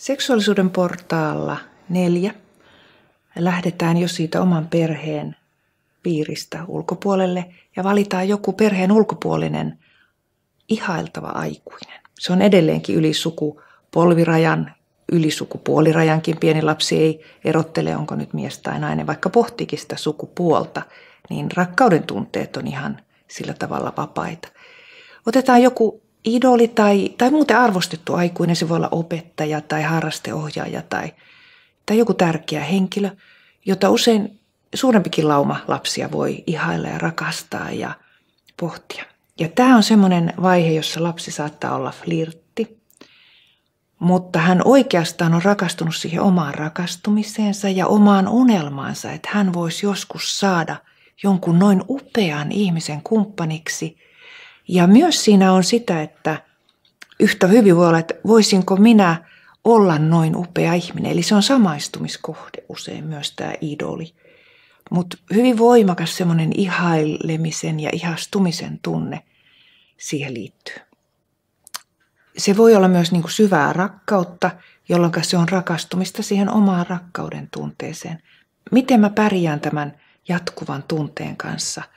Seksuaalisuuden portaalla neljä lähdetään jo siitä oman perheen piiristä ulkopuolelle ja valitaan joku perheen ulkopuolinen ihailtava aikuinen. Se on edelleenkin yli sukupolvirajan, yli sukupuolirajankin. Pieni lapsi ei erottele, onko nyt mies tai nainen, vaikka pohtikin sitä sukupuolta, niin rakkauden tunteet on ihan sillä tavalla vapaita. Otetaan joku idoli tai, tai muuten arvostettu aikuinen, se voi olla opettaja tai harrasteohjaaja tai, tai joku tärkeä henkilö, jota usein suurempikin lauma lapsia voi ihailla ja rakastaa ja pohtia. Ja tämä on semmoinen vaihe, jossa lapsi saattaa olla flirtti, mutta hän oikeastaan on rakastunut siihen omaan rakastumiseensa ja omaan unelmaansa, että hän voisi joskus saada jonkun noin upean ihmisen kumppaniksi – ja myös siinä on sitä, että yhtä hyvin voi olla, että voisinko minä olla noin upea ihminen. Eli se on samaistumiskohde usein myös tämä idoli. Mutta hyvin voimakas semmoinen ihailemisen ja ihastumisen tunne siihen liittyy. Se voi olla myös niin kuin syvää rakkautta, jolloin se on rakastumista siihen omaan rakkauden tunteeseen. Miten mä pärjään tämän jatkuvan tunteen kanssa –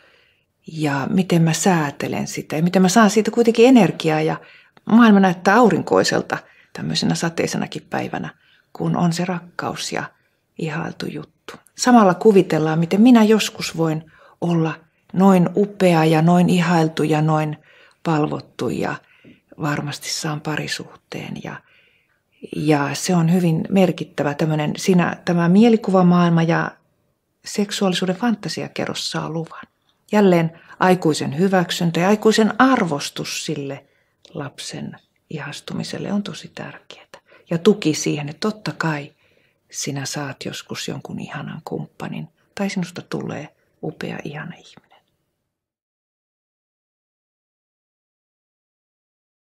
ja miten mä säätelen sitä ja miten mä saan siitä kuitenkin energiaa ja maailma näyttää aurinkoiselta tämmöisenä sateisenakin päivänä, kun on se rakkaus ja ihailtu juttu. Samalla kuvitellaan, miten minä joskus voin olla noin upea ja noin ihailtu ja noin palvottu ja varmasti saan parisuhteen ja, ja se on hyvin merkittävä tämmöinen, siinä tämä mielikuvamaailma ja seksuaalisuuden fantasiakerros saa luvan. Jälleen aikuisen hyväksyntä ja aikuisen arvostus sille lapsen ihastumiselle on tosi tärkeää. Ja tuki siihen, että totta kai sinä saat joskus jonkun ihanan kumppanin tai sinusta tulee upea ihana ihminen.